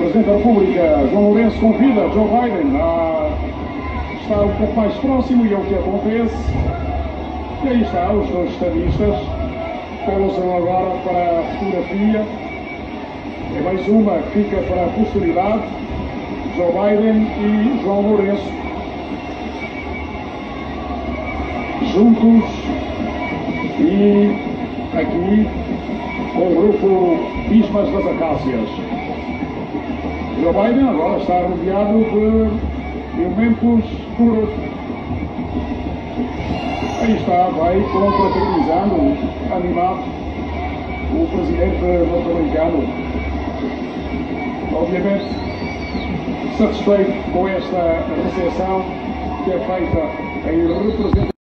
Presidente da República, João Lourenço, convida Joe Biden a estar um pouco mais próximo e é o que acontece. E aí está, os dois estadistas pousam agora para a fotografia. É mais uma que fica para a posteridade. Joe Biden e João Lourenço. Juntos e aqui com o grupo Bismas das Acácias. Joe Biden agora está rodeado de elementos puros. Aí está, vai confraternizando, animado, o presidente norte-americano. Obviamente, satisfeito com esta recepção que é feita em representação.